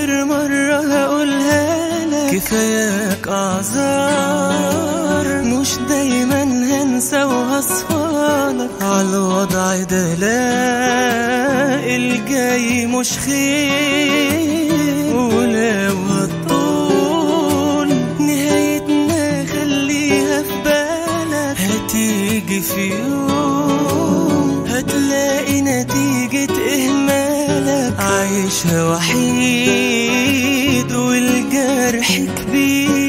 آخر مرة هقولها لك. كفاياك أعذار. مش دايما هنسى وهصفالك عالوضع ده لا الجاي مش خير. ولو هتطول نهايتنا خليها في بالك. هتيجي في يوم هتلاقي نتيجة إهمالك. عايشها وحيد. فرح كبير.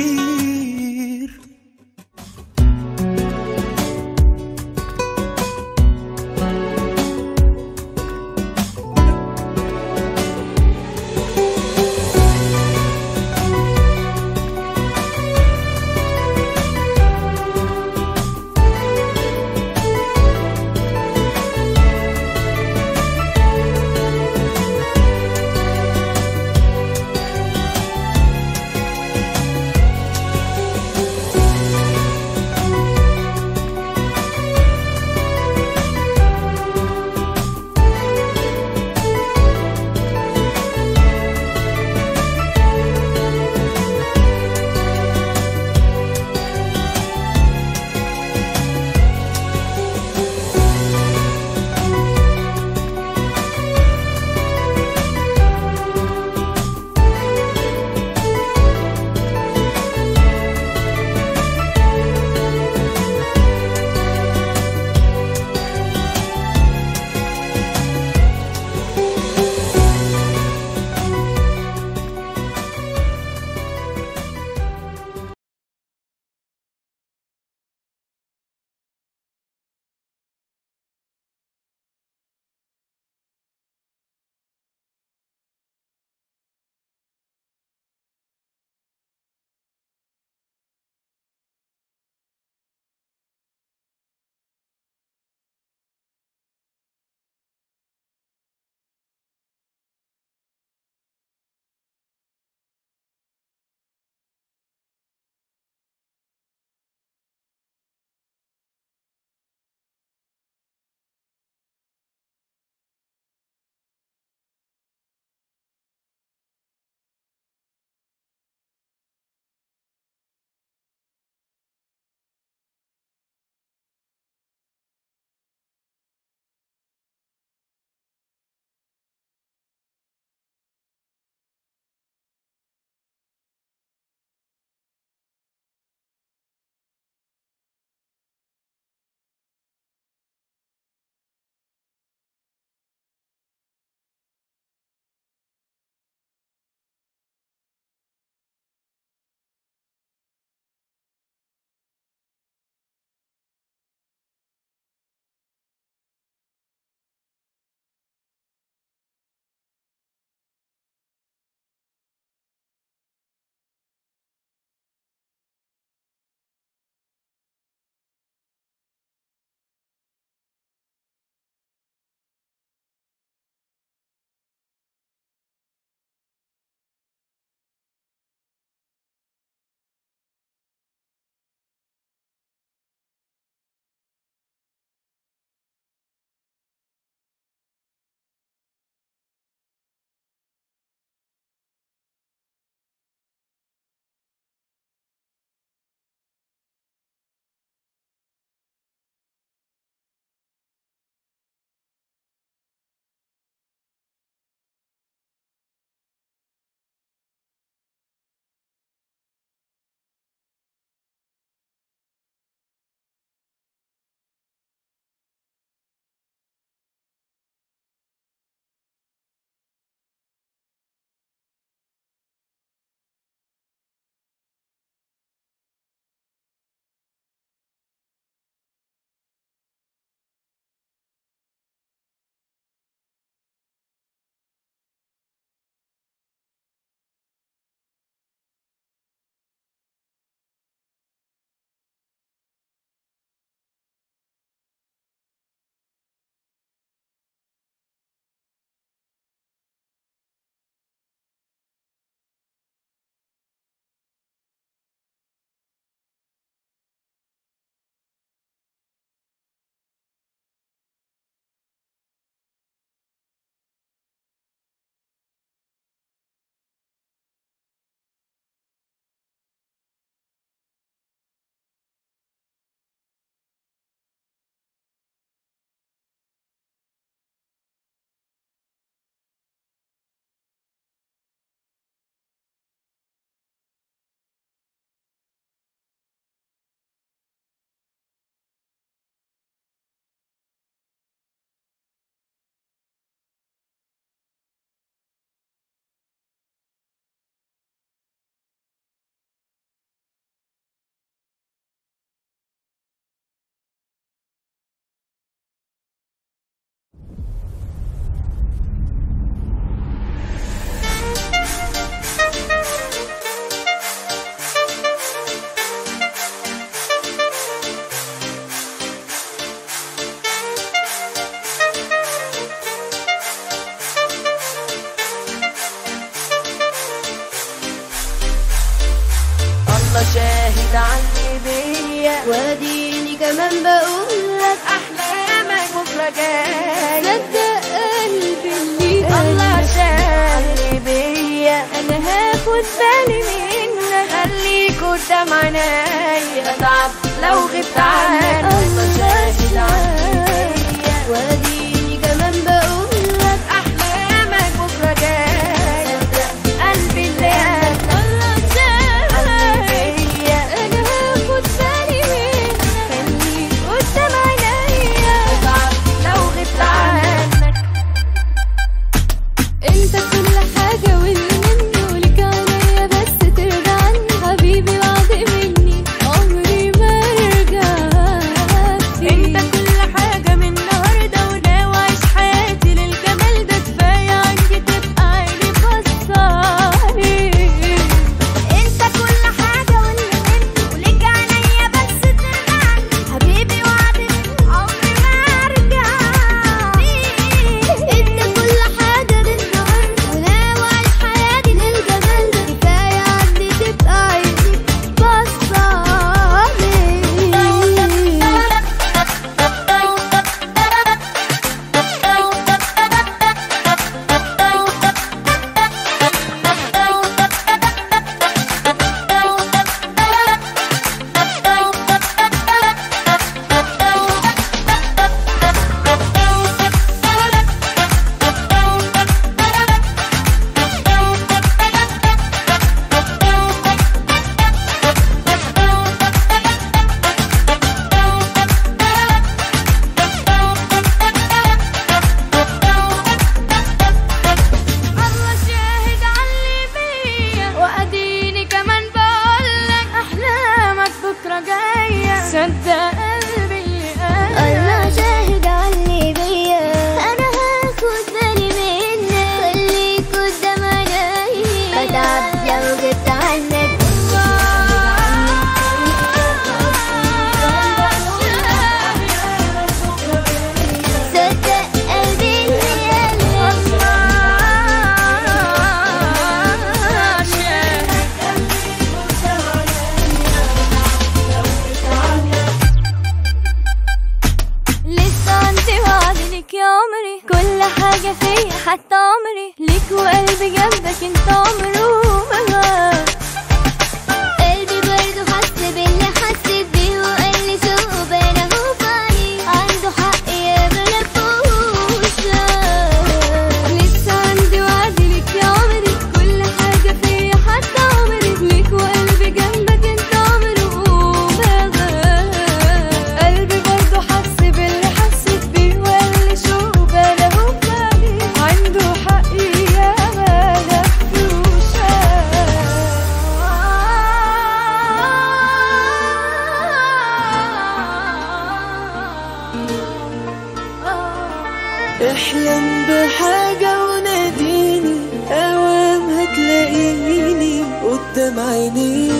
احلم بحاجة وناديني أوام هتلاقيني قدام عينيك.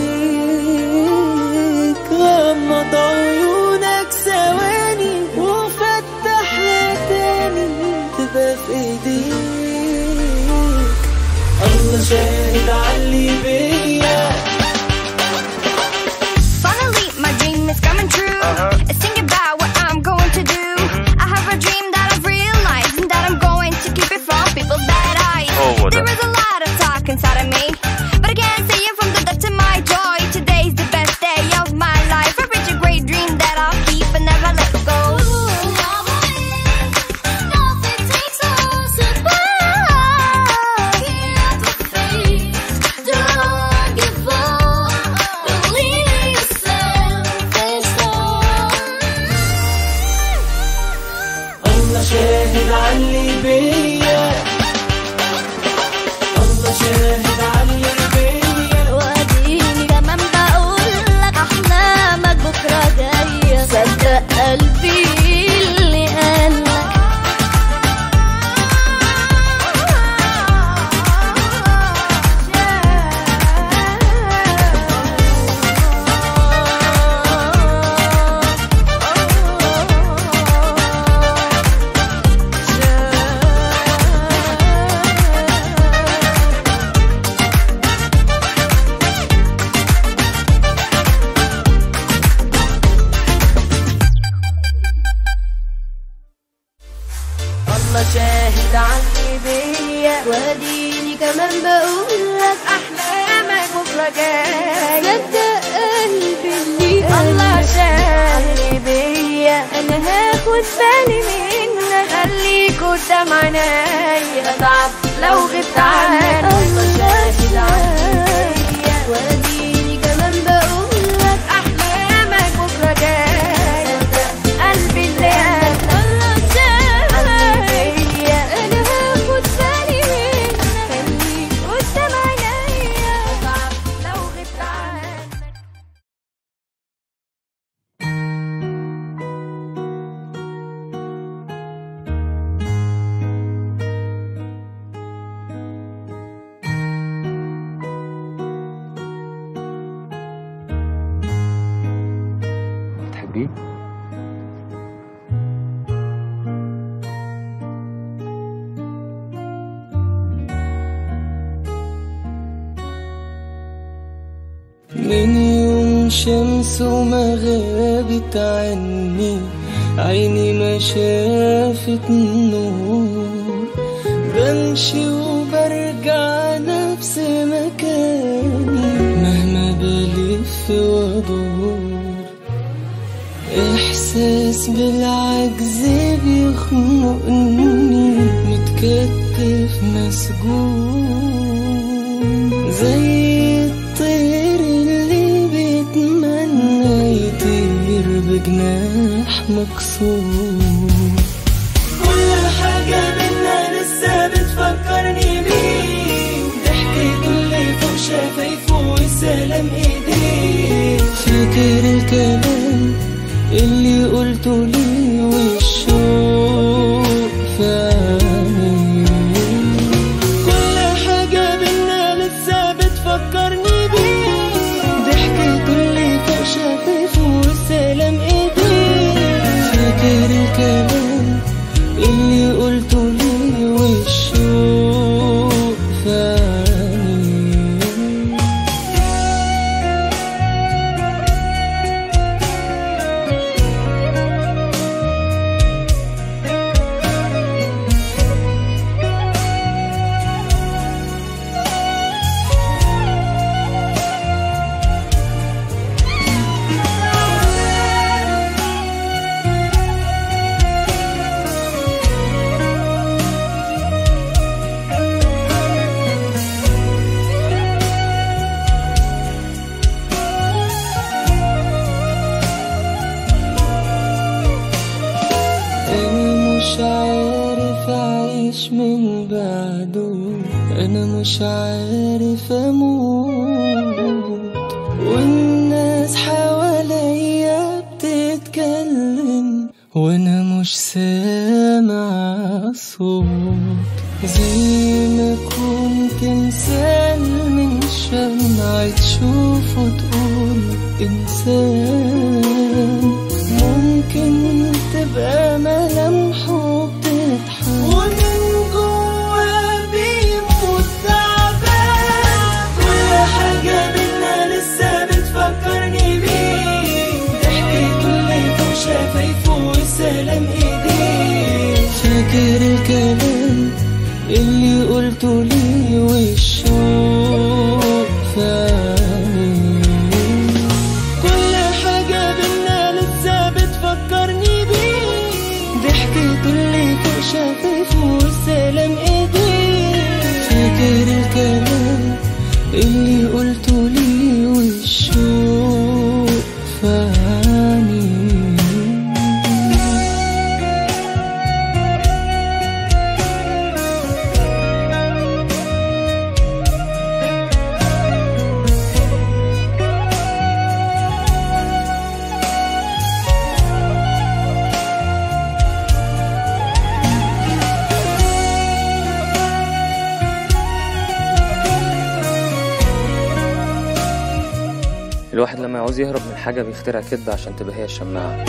غمض عيونك ثواني وفتحها تاني تبقى في إيديك. الله شاهد يا معناي اتعب لو غبت عنك ما غابت عني عيني ما شافت النور. بمشي وبرجع نفس مكاني مهما بلف وادور. إحساس بالعجز بيخنقني متكتف مسجون. مكسور. كل حاجة منا لسه بتفكرني بيك. ضحكي كل فوق شفايفه والسلام ايديك فاكر الكلام اللي قلته ليه؟ حاجة بيخترع كدب عشان تبقى هي الشماعة.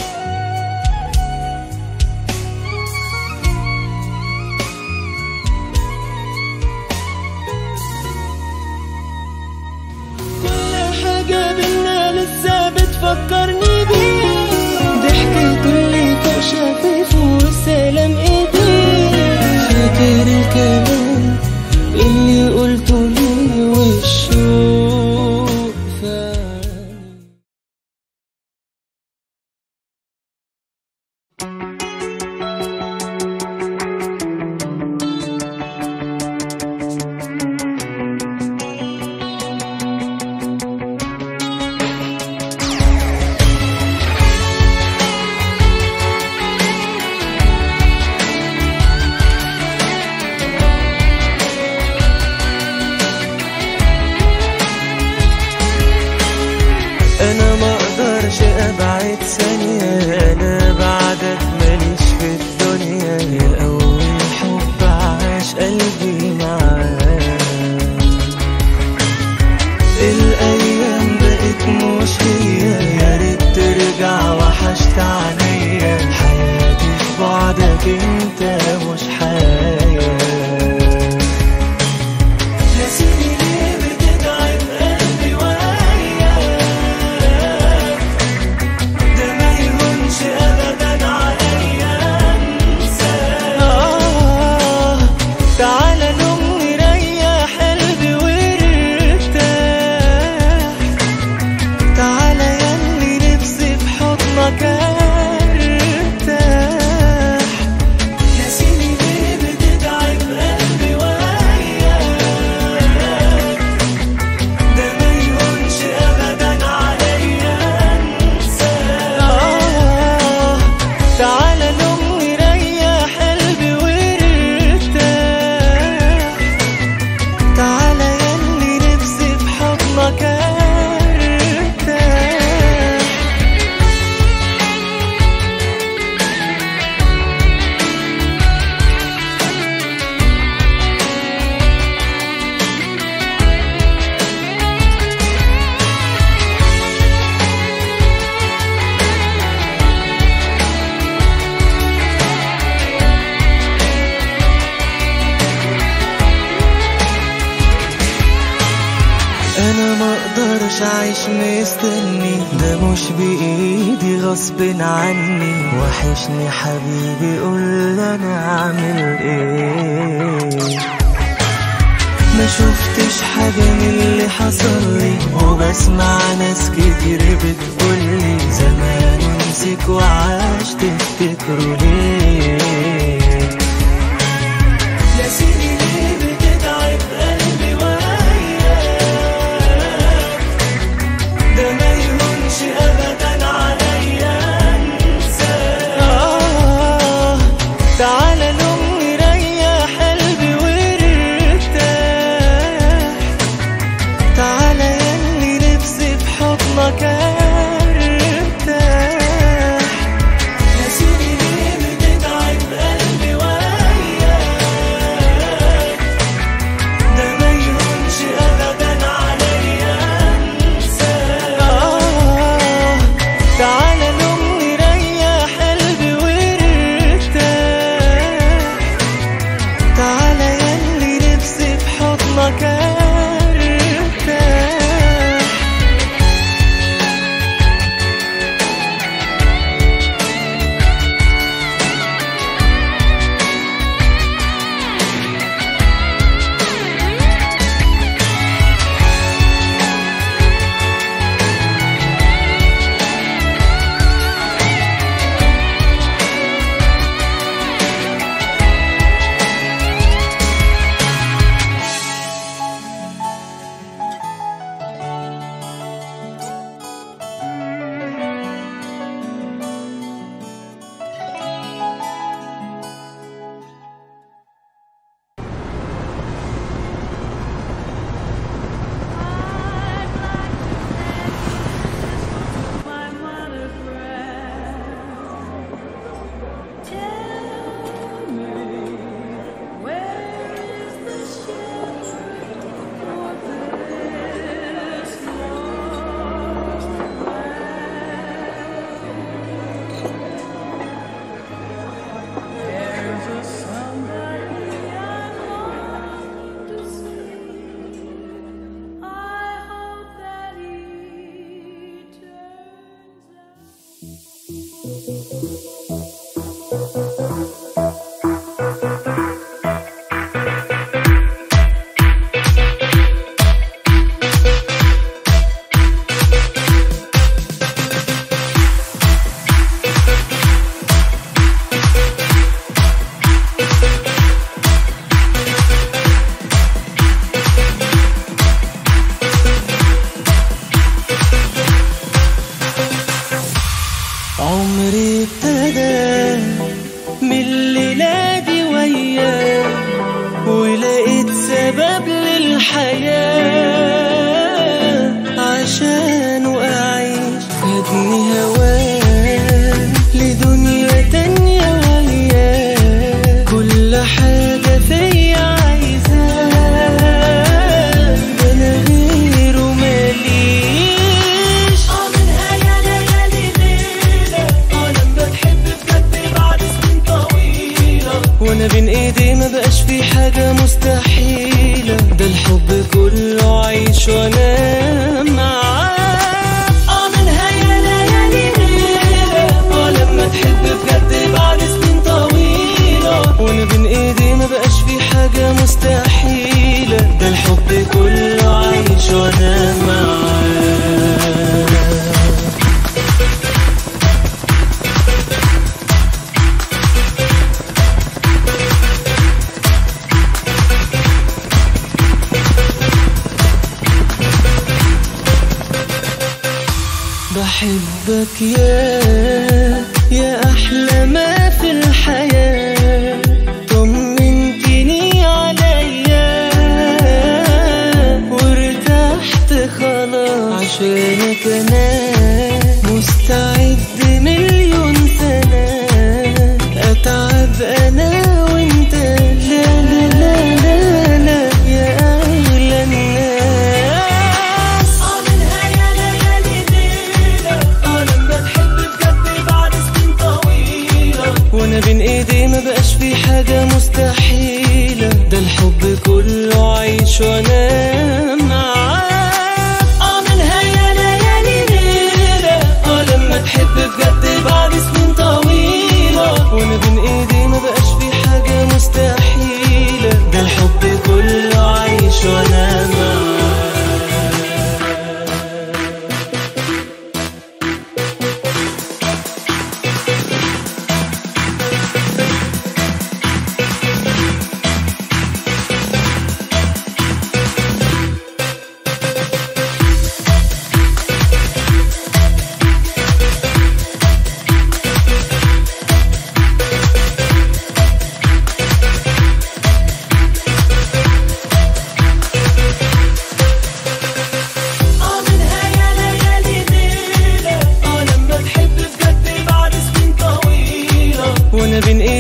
my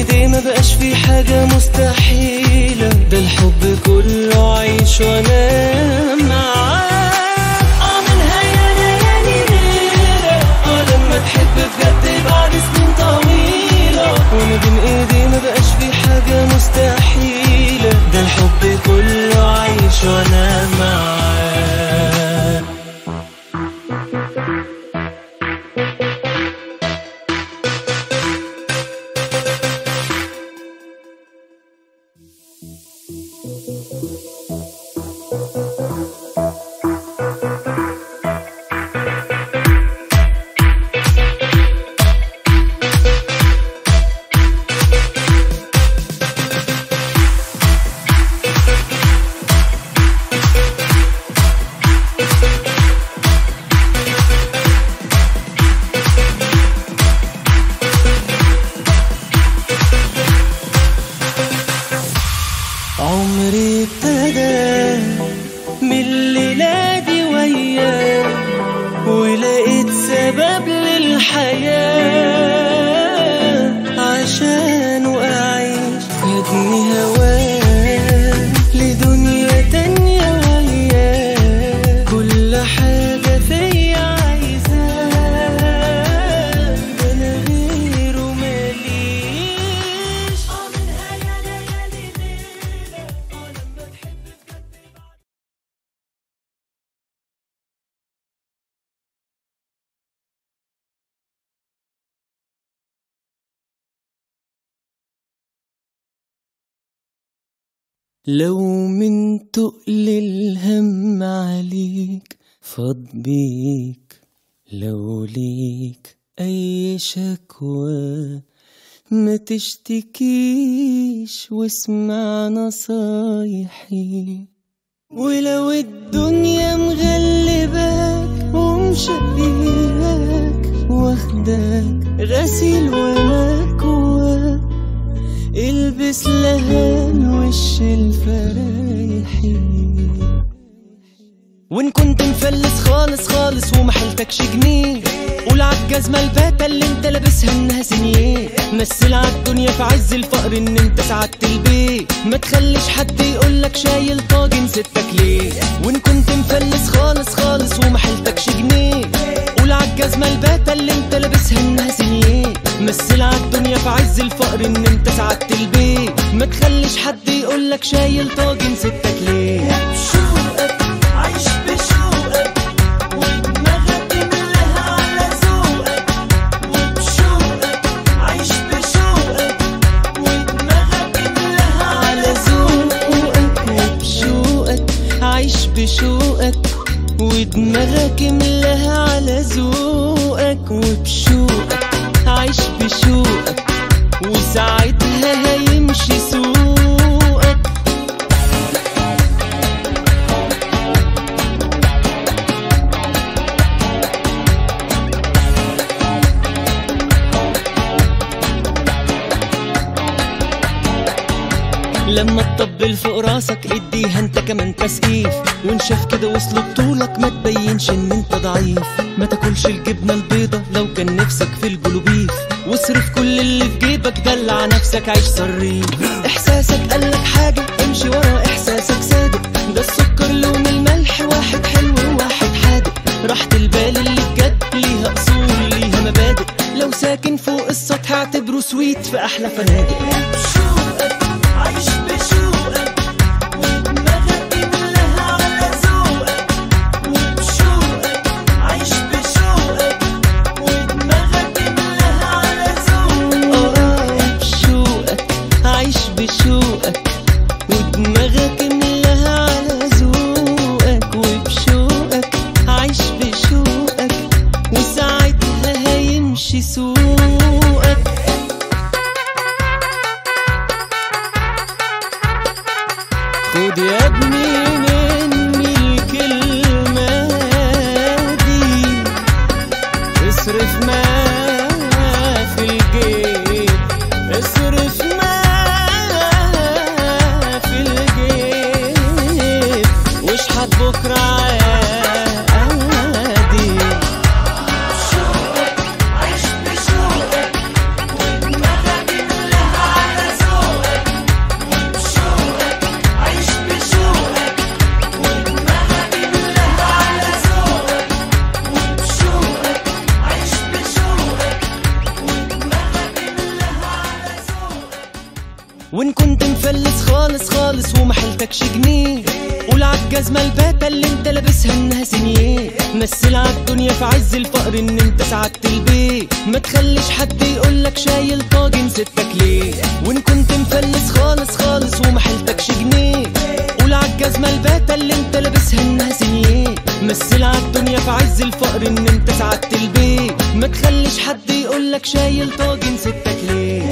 ايدي ما بقاش في حاجة مستحيلة. ده الحب كله عايش وأنا معاك لو من تقل الهم عليك فاض بيك. لو ليك أي شكوى ما تشتكيش واسمع نصايحي. ولو الدنيا مغلباك ومشقياك واخداك غسيل ومكواك البس لهان وش الفرايحي وإن كنت مفلس خالص خالص وما حيلتكش جنيه. قول عالجزمة الباتة اللي انت لابسها انها سنيه. مثل عالدنيا في عز الفقر ان انت سعدت البيت. ما تخليش حد يقولك شايل طاجن ستك ليه؟ وإن كنت مفلس خالص خالص وما حيلتكش جنيه. قول عالجزمة الباتة اللي انت لابسها انها سنيه مثل عالدنيا في عز الفقر ان انت سعدت البيت. ما تخليش حد يقولك شايل طاجن ستك ليه؟ بشوقك عايش بشوقك ودماغك ملاها على ذوقك. بشوقك ودماغك على ذوقك. بشوقك ودماغك على ذوقك وبشوقك عيش بشوقك وساعتها هيمشي سوقك تطبل فوق راسك اديها انت كمان تسقيف. وانشف كده وصل بطولك ما تبينش إن أنت ضعيف. ما تاكلش الجبنة البيضة لو كان نفسك في البلوبيف واصرف كل اللي في جيبك دلع نفسك عيش صريف. إحساسك قالك حاجة امشي ورا إحساسك صادق ده السكر لون الملح واحد حلو وواحد حادق. راحة البال اللي بجد ليها أصول ليها مبادئ. لو ساكن فوق السطح اعتبره سويت في أحلى فنادق. عايش مثل عالدنيا في عز الفقر إن أنت سعدت البيت. ما تخليش حد يقولك شايل طاجن ستك ليه؟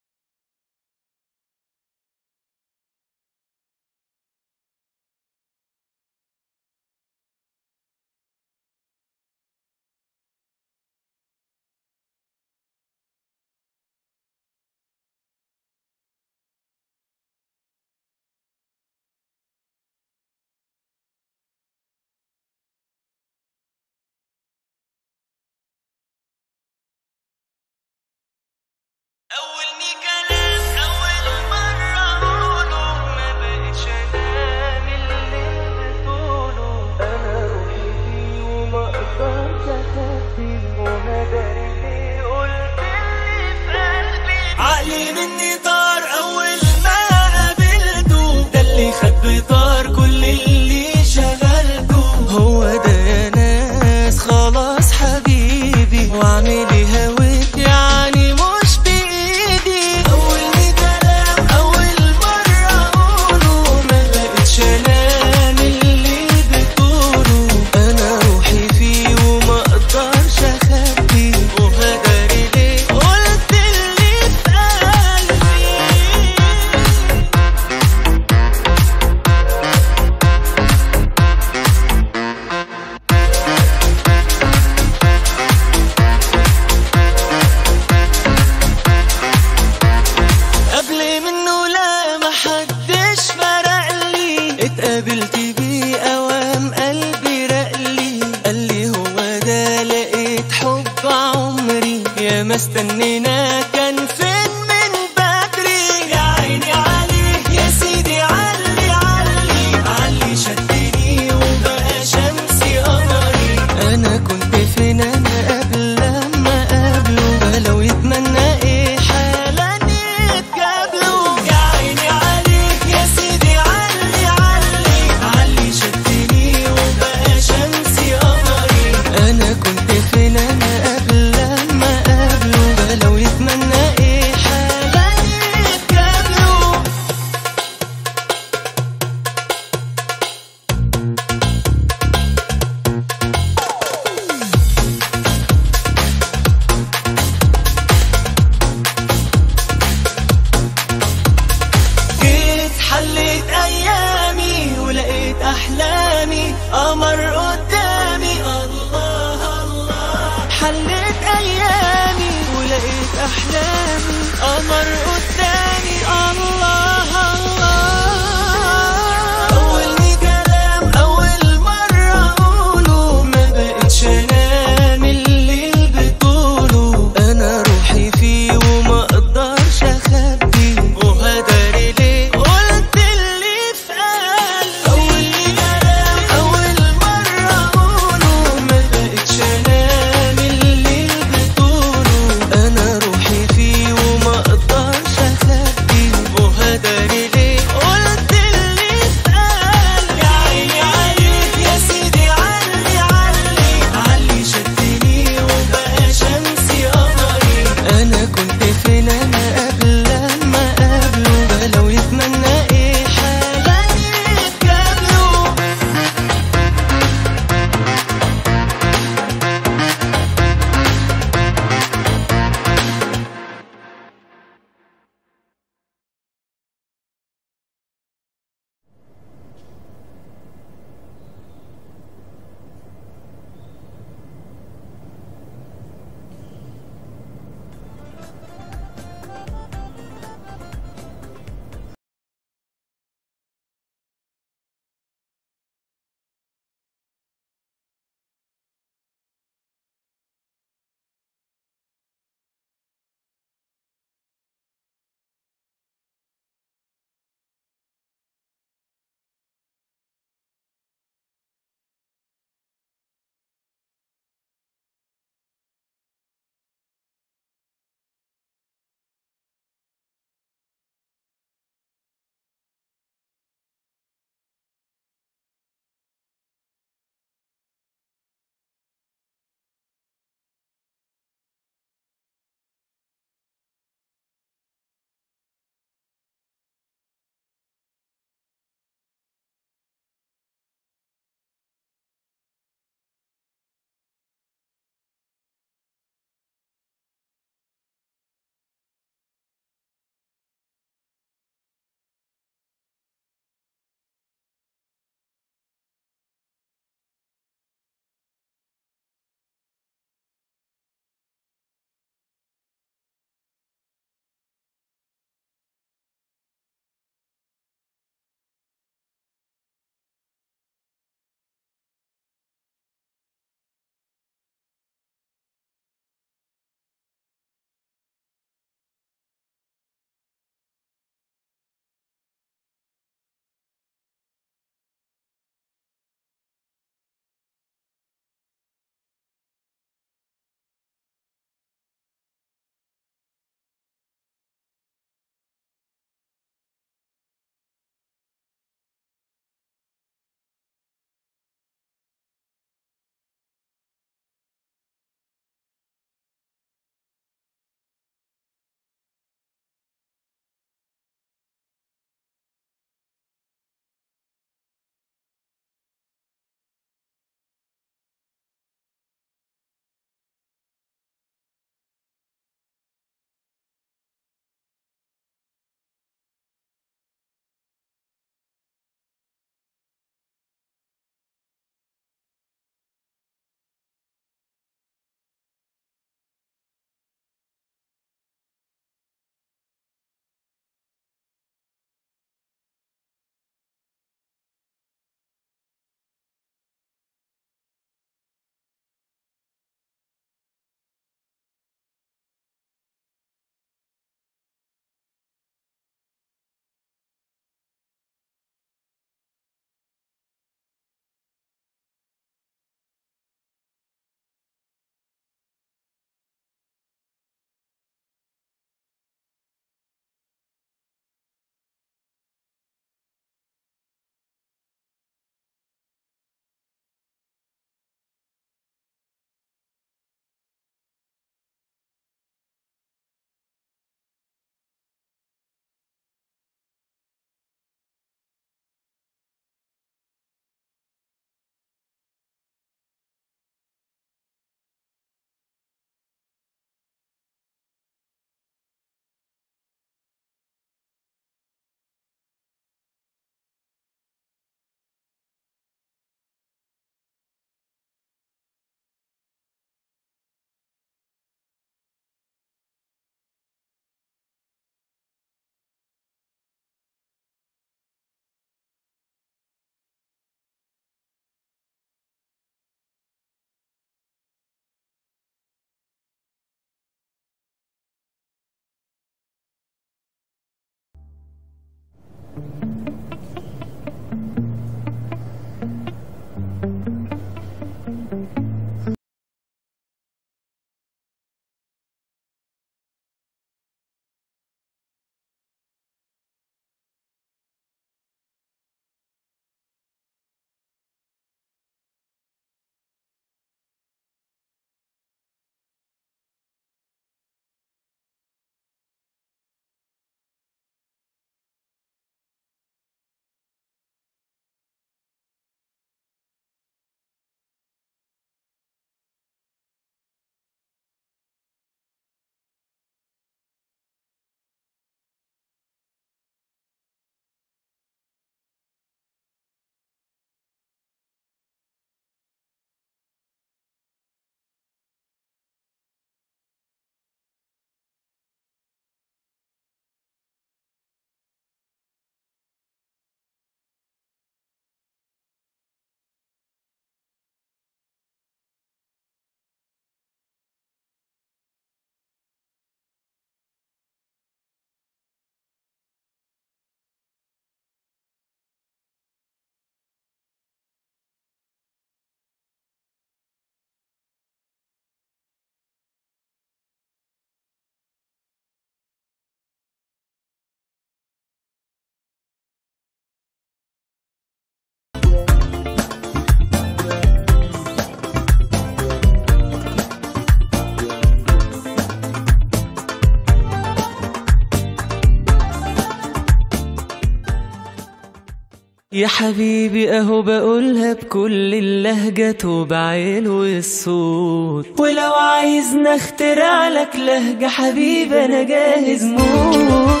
يا حبيبي أهو بقولها بكل اللهجة وبعيل والصوت. ولو عايزنا اخترع لك لهجة حبيبي أنا جاهز موت.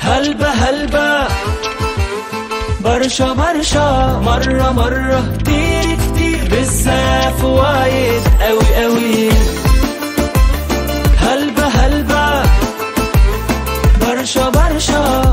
هلبة هلبة برشا برشا مرة مرة كتير كتير بزاف وايد قوي قوي هلبة هلبة برشا برشا.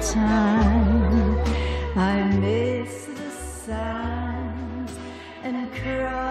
time. I miss the sounds and cries.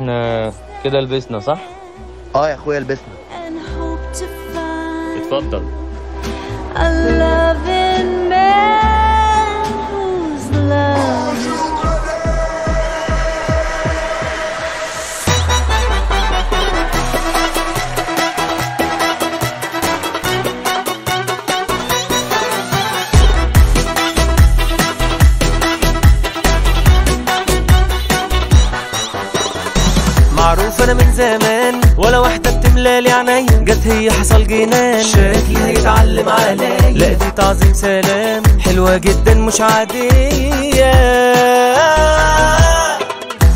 إحنا كده لبسنا صح؟ آه يا اخويا لبسنا اتفضل جت هي حصل جنان. شافيها يتعلم عليا. لا دي تعظيم سلام. حلوة جدا مش عادية.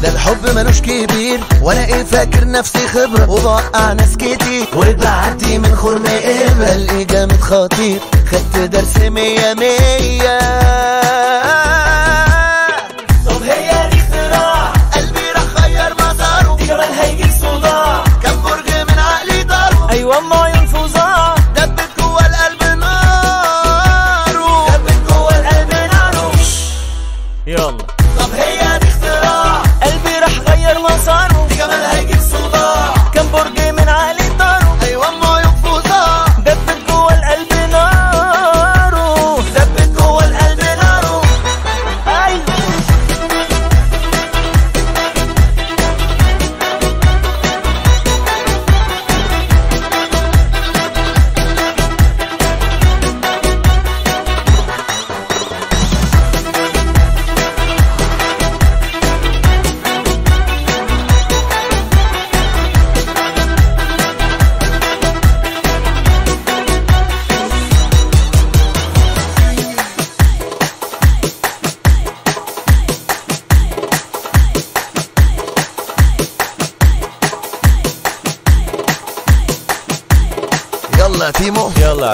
ده الحب ملوش كبير وأنا إيه فاكر نفسي خبرة. وبقع ناس كتير. وبعدي من خرم إيه؟ بلقي إيه جامد خطير. خدت درس مية مية.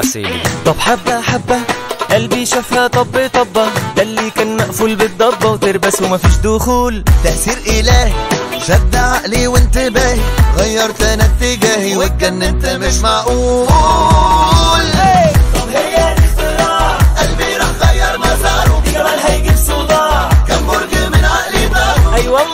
راسي. طب حبة حبة قلبي شافها طب طبة ده اللي كان مقفول بالضبة وتربس ومفيش دخول. تأثير إلهي شد عقلي وانتباهي غيرت أنا اتجاهي واتجننت مش معقول. طب هي قلبي راح غير مساره كمان هيجيب صداع. كم برج من عقلي أيوة